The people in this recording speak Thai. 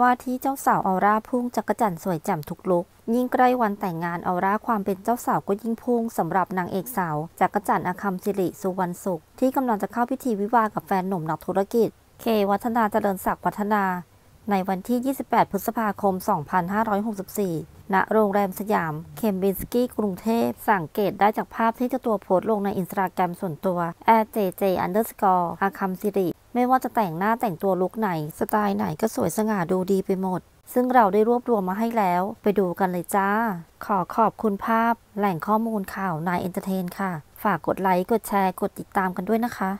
ว่าที่เจ้าสาวออร่าพุ่งจั๊กจั่นสวยแจ่มทุกลุค ยิ่งใกล้วันแต่งงานออร่าความเป็นเจ้าสาวก็ยิ่งพุ่งสำหรับนางเอกสาวจั๊กจั่นอคัมย์สิริสุวรรณศุข ที่กำลังจะเข้าพิธีวิวาห์กับแฟนหนุ่มนักธุรกิจ เควัฒนาเจริญศักดิ์พัฒนา ในวันที่ 28 พฤษภาคม 2564 ณ โรงแรมสยาม เคมปินสกี้กรุงเทพ สังเกตได้จากภาพที่เจ้าตัวโพสต์ลงในอินสตาแกรมส่วนตัว @jj underscore อคัมย์สิริ ไม่ว่าจะแต่งหน้าแต่งตัวลุคไหน สไตล์ไหนก็สวยสง่าดูดีไปหมด ซึ่งเราได้รวบรวมมาให้แล้ว ไปดูกันเลยจ้า ขอขอบคุณภาพ แหล่งข้อมูลข่าวนายเอนเตอร์เทนค่ะ ฝากกดไลค์ กดแชร์ กดติดตามกันด้วยนะคะ